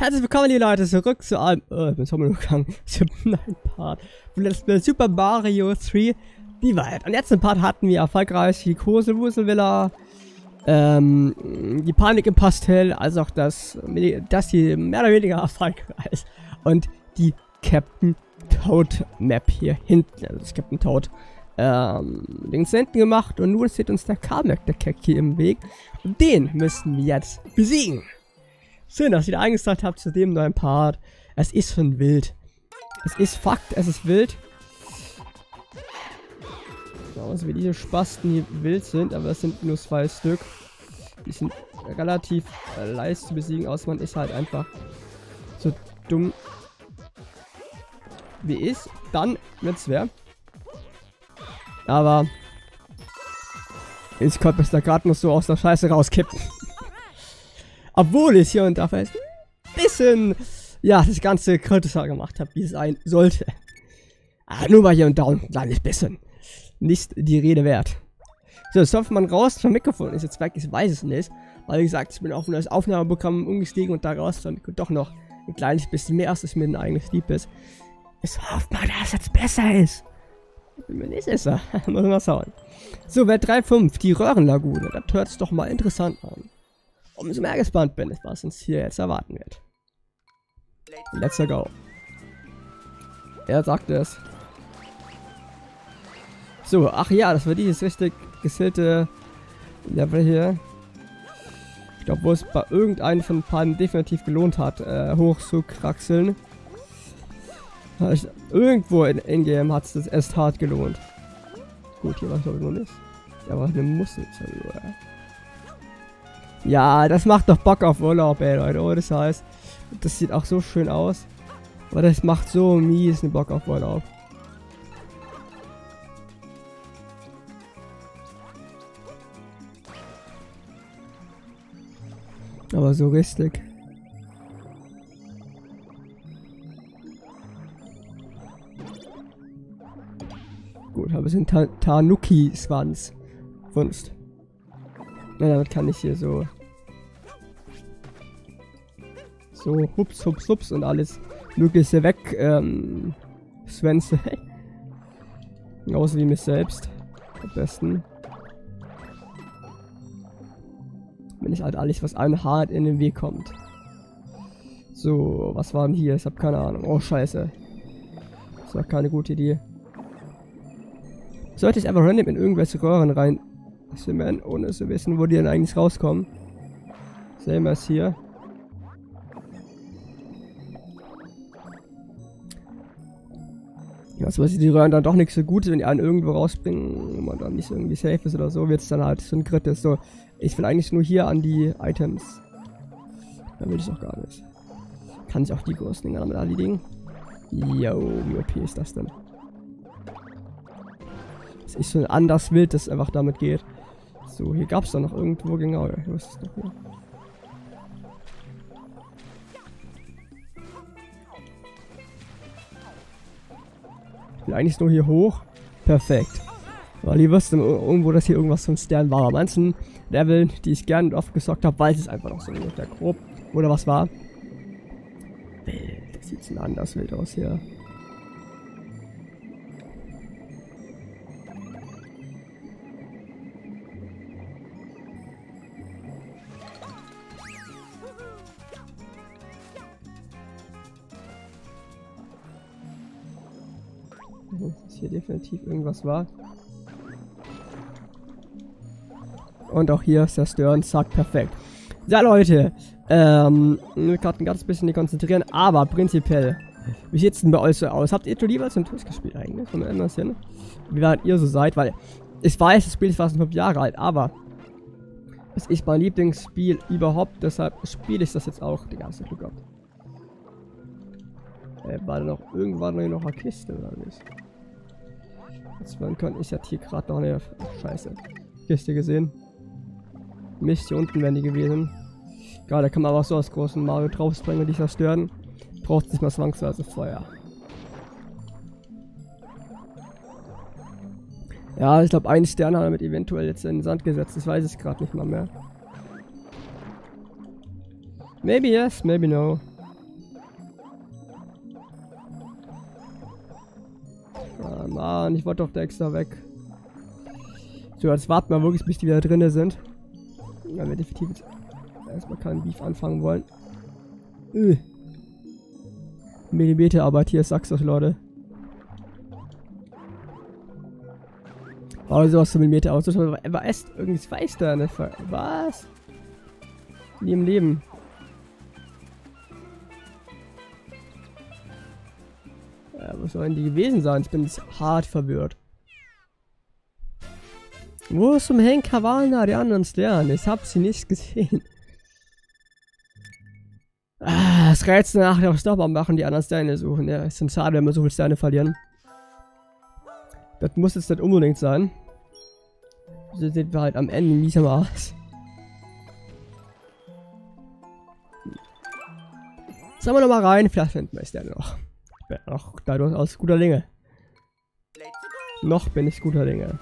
Herzlich willkommen, liebe Leute, zurück zu einem, äh, jetzt haben wir noch gegangen, siebten Part von Let's Play Super Mario 3 Divide. Im letzten Part hatten wir erfolgreich die Koselwuselvilla, ähm, die Panik im Pastell, also auch das, das hier mehr oder weniger erfolgreich und die Captain Toad Map hier hinten, also das Captain Toad, ähm, den hinten gemacht und nun steht uns der Carmack, der Keck hier im Weg und den müssen wir jetzt besiegen. Schön, dass ihr da eingestellt habt zu dem neuen Part. Es ist schon wild. Es ist Fakt, es ist wild. Genauso wie diese Spasten hier wild sind, aber es sind nur zwei Stück. Die sind relativ äh, leicht zu besiegen, außer man ist halt einfach so dumm wie ist. Dann wird's schwer. Aber ich konnte es da gerade noch so aus der Scheiße rauskippen. Obwohl ich hier und da vielleicht ein bisschen, ja, das Ganze kritischer gemacht habe, wie es sein sollte. Aber ah, nur mal hier und da ein kleines bisschen. Nicht die Rede wert. So, jetzt hofft man raus vom Mikrofon ist jetzt weg, ich weiß es nicht. Weil wie gesagt, ich bin auf ein neues Aufnahmeprogramm umgestiegen und daraus dann doch noch ein kleines bisschen mehr, als es mir ein eigenes Lieb ist. Ich hoffe mal, dass es jetzt besser ist. Bin mir nicht sicher. Muss mal schauen. So, Welt 3.5, die Röhrenlagune. Das hört sich doch mal interessant an umso mehr gespannt bin ich, was uns hier jetzt erwarten wird. Let's go. Er sagt es. So, ach ja, das war dieses richtig gesillte Level hier. Ich glaube, wo es bei irgendeinem von Paaren definitiv gelohnt hat, äh, hoch zu kraxeln. Irgendwo in Ingame hat es das erst hart gelohnt. Gut, hier war es glaube ich noch nicht. Ja, aber eine Muskelzelle, ja, das macht doch Bock auf Urlaub, ey, Leute. Oh, das heißt, das sieht auch so schön aus. Aber das macht so mies einen Bock auf Urlaub. Aber so richtig. Gut, habe ich einen Ta Tanuki-Schwanz. Wunst. Ja, damit kann ich hier so... So, hups, hups, hups und alles mögliche weg, ähm... Svensson. Genauso wie mich selbst. Am besten. Wenn ich halt alles, was einem hart in den Weg kommt. So, was war denn hier? Ich hab keine Ahnung. Oh, scheiße. Das war keine gute Idee. Sollte ich einfach random in irgendwelche Röhren rein Cement, ohne zu wissen, wo die denn eigentlich rauskommen. Sehen wir es hier. Ja, was die Röhren dann doch nicht so gut, wenn die einen irgendwo rausbringen, wo man dann nicht irgendwie safe ist oder so, wird es dann halt so ein Crit ist. So, ich will eigentlich nur hier an die Items. Da will ich auch gar nicht. Kann ich auch die großen Dinger damit erledigen? Yo, wie OP ist das denn? Es ist so anders wild, dass es einfach damit geht. So, hier gab es da noch irgendwo, genau. Hier ist doch hier. Ich will eigentlich nur hier hoch. Perfekt. Weil ihr wisst irgendwo, dass hier irgendwas zum Stern war. Bei manchen Leveln, die ich gern und oft gesorgt habe, weiß es einfach noch so ungefähr grob. Oder was war. Das sieht so anders wild aus hier. Definitiv irgendwas war. Und auch hier Stern, zack, perfekt. Ja, Leute, ähm, wir gerade ein ganz bisschen nicht konzentrieren, aber prinzipiell, wie sieht es denn bei euch so aus? Habt ihr lieber zum Twist gespielt eigentlich? Von anders hin? Wie weit ihr so seid, weil ich weiß, das Spiel ist fast fünf Jahre alt, aber es ist mein Lieblingsspiel überhaupt, deshalb spiele ich das jetzt auch die ganze Glück gehabt. Äh, war da noch irgendwann noch eine Kiste oder nicht? Man kann ich hatte hier gerade noch eine Scheiße. Kiste gesehen. Mist, hier unten wären die gewesen. Gerade da kann man aber so aus großen Mario draufspringen und die zerstören. Braucht nicht mal zwangsweise Feuer. Ja, ich glaube, einen Stern hat er mit eventuell jetzt in den Sand gesetzt. Das weiß ich gerade nicht mal mehr. Maybe yes, maybe no. Mann, ich wollte doch da extra weg. So, jetzt warten wir wirklich, bis die wieder drinne sind. Weil wir definitiv erstmal keinen Beef anfangen wollen. Äh. Millimeterarbeit hier, sagst du, Leute. Oh, sowas zum Millimeter aus. Aber erst irgendwie weiß da ne? Was? Nie im Leben. Ja, wo sollen die gewesen sein? Ich bin jetzt hart verwirrt. Wo ist zum Henker waren da die anderen Sterne? Ich hab sie nicht gesehen. Ah, das Rätsel nach auf Stopper machen, die anderen Sterne suchen. Ja, ist ein schade, wenn wir so viele Sterne verlieren. Das muss jetzt nicht unbedingt sein. So sind wir halt am Ende mies aus. Sagen wir nochmal rein, vielleicht finden wir ja noch. Noch dadurch aus guter Dinge. Noch bin ich guter Dinge.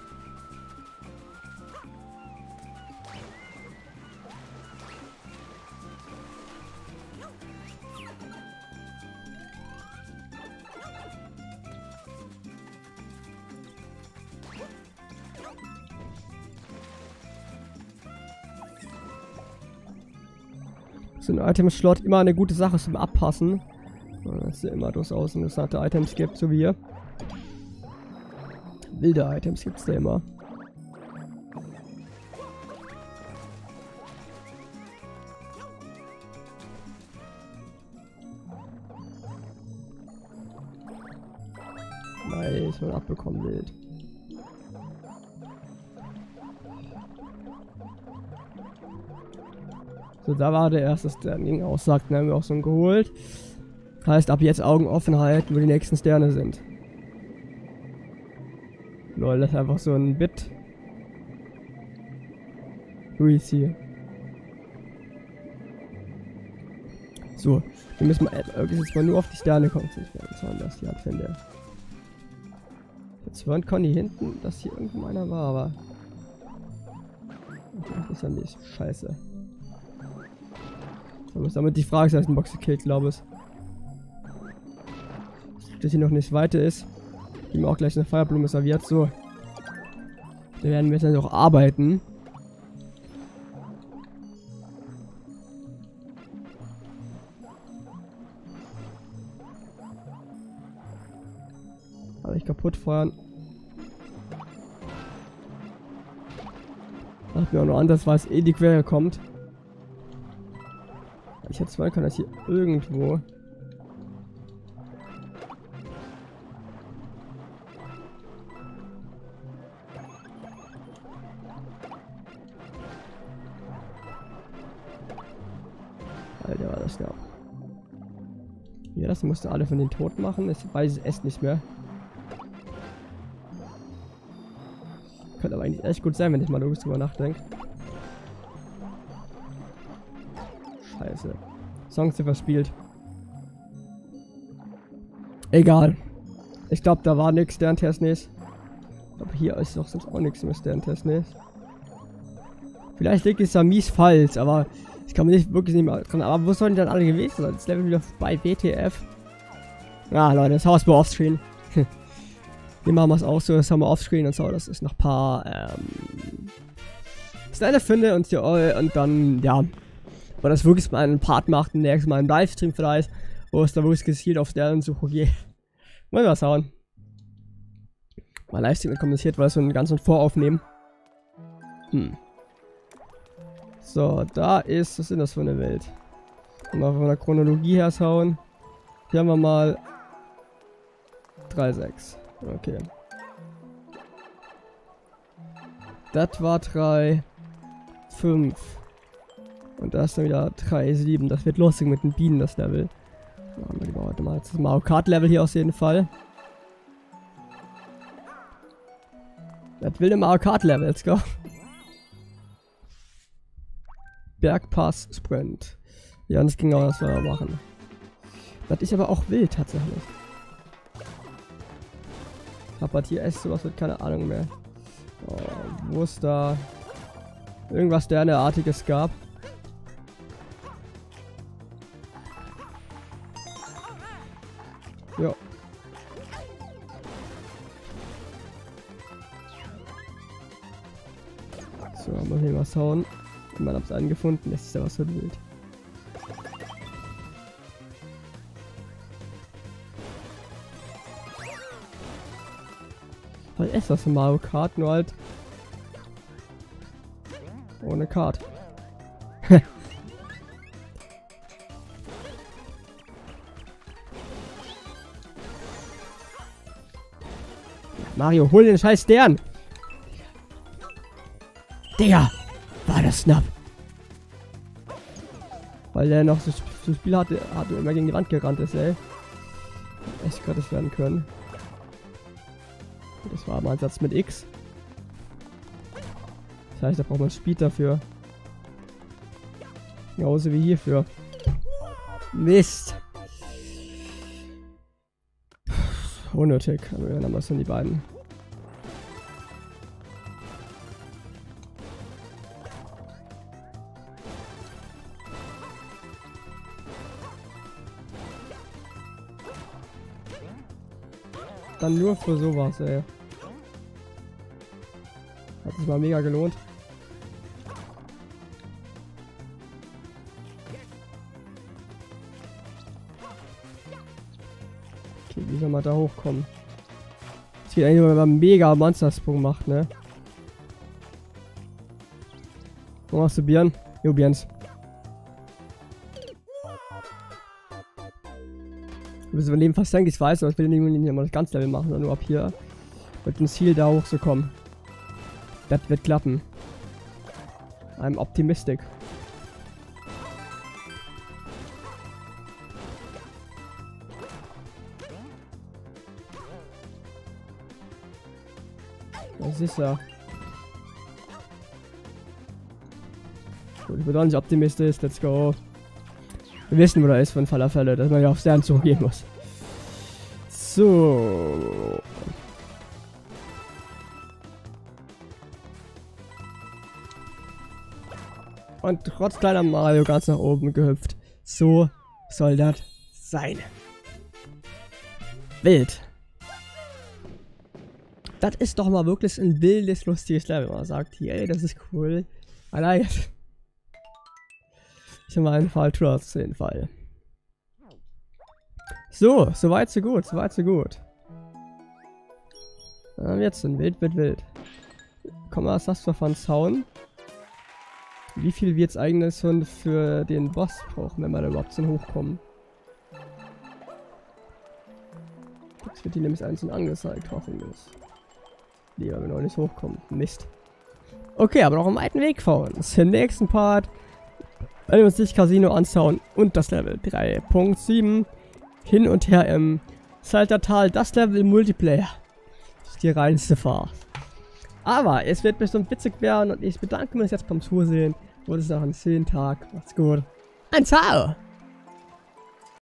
so ein Item-Slot immer eine gute Sache zum Abpassen. Dass es immer durchaus interessante Items gibt, so wie hier. Wilde Items gibt es da immer. Nice, man abbekommen wild. So, da war der erste Standing aussagt, dann haben wir auch so einen geholt. Heißt, ab jetzt Augen offen halten, wo die nächsten Sterne sind. Lol, das ist einfach so ein Bit. Breeze hier. So, wir müssen mal äh, jetzt mal nur auf die Sterne konzentrieren. So, das hier finde. Jetzt hören Conny hinten, dass hier irgendeiner war, aber. Das ist ja nicht. Scheiße. Aber ist damit die Frage, dass ein Box gekillt, glaube ich. Dass hier noch nicht weiter ist. Mir auch gleich eine Feuerblume serviert. So. Da werden wir jetzt noch arbeiten. Aber ich kaputt feuern. Macht mir auch noch anders, weil es eh die Quere kommt. Ich hätte zwei kann das hier irgendwo. Das musste alle von den Toten machen. Ich weiß es nicht mehr. Könnte aber eigentlich echt gut sein, wenn ich mal logisch drüber nachdenke. Scheiße. Songs verspielt. Egal. Ich glaube, da war nichts Sterntestnis. Aber hier ist doch sonst auch nichts mehr Sterntestnis. Vielleicht liegt es da mies falsch, aber ich kann mir nicht wirklich nicht mehr dran. Aber wo sollen die dann alle gewesen sein? Das Level wieder bei WTF. Ja, Leute, das Haus war offscreen. Hier machen wir es auch so, das haben wir offscreen und so. Das ist noch ein paar ähm, Stelle finde und hier und dann, ja, weil das wirklich mal einen Part macht und nächstes Mal einen Livestream vielleicht, wo es da wirklich gezielt auf Sternensuche geht. Mal mal schauen. Mal Livestream kommentiert, weil so einen ganzen Voraufnehmen. Hm. So, da ist, was ist das für eine Welt? Mal von der Chronologie her schauen. Hier haben wir mal 3,6. Okay. Das war 3, 5. Und da ist dann wieder 3,7. Das wird lustig mit den Bienen, das Level. Machen wir lieber heute mal das Mario Kart Level hier auf jeden Fall. Das wilde Mario Kart Level, let's go. Bergpass Sprint. Ja, das ging auch, das wir machen. Das ist aber auch wild tatsächlich. Aber halt hier ist sowas mit keine Ahnung mehr. Oh, wo es da irgendwas derneartiges gab. Ja. So, mal hier was hauen. Man hab's einen gefunden, das ist ja was für wild. Halt echt was für Mario Kart, nur halt ohne Kart. Mario, hol den scheiß Stern! Digga! Das knapp! Weil der noch so, so Spiel hatte, hatte immer gegen die Wand gerannt ist, ey. Echt kritisch werden können. Das war mal ein Satz mit X. Das heißt, da braucht man Speed dafür. Genauso wie hierfür. Mist. Unnötig. Aber dann haben wir es dann die beiden. Dann nur für sowas, ey. Hat sich mal mega gelohnt. Okay, wie soll man da hochkommen? Es geht eigentlich, wenn man mega Monstersprung macht, ne? Wo machst du Björn? Jo, Björns. Du bist überleben fast denke ich weiß, aber ich will nicht mal das ganze Level machen, sondern nur ab hier. Mit dem Ziel da hochzukommen. Das wird klappen. I'm optimistic. Was ist er? Gut, ich bin auch nicht optimistisch. Let's go. Wir wissen, wo er ist von Fälle, dass man ja auf Stern zugehen muss. So. Und trotz kleiner Mario ganz nach oben gehüpft. So soll das sein. Wild. Das ist doch mal wirklich ein wildes, lustiges Level. Man sagt, ey, das ist cool. It. Ich habe einen Fall Trust auf jeden Fall. So, soweit so gut, soweit so gut. Ähm, jetzt ein Wild, Wild, Wild. Komm mal, was hast du von Zaun? Wie viel wird es eigentlich schon für den Boss brauchen, wenn wir da überhaupt so hochkommen? Jetzt wird die nämlich einzeln angezeigt, hoffentlich. Lieber, wenn wir noch nicht hochkommen. Mist. Okay, aber noch einen weiten Weg vor uns. Im nächsten Part werden wir uns das Casino anschauen und das Level 3.7 hin und her im Saltertal, das Level Multiplayer. Das ist die reinste Fahrt. Aber es wird bestimmt witzig werden und ich bedanke mich jetzt beim Zusehen. Und es noch ein schönen Tag. Macht's gut. Ein Ciao!